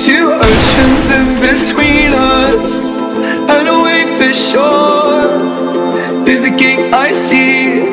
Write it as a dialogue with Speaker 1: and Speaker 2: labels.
Speaker 1: Two oceans in between us. And away for shore There's a gate I see.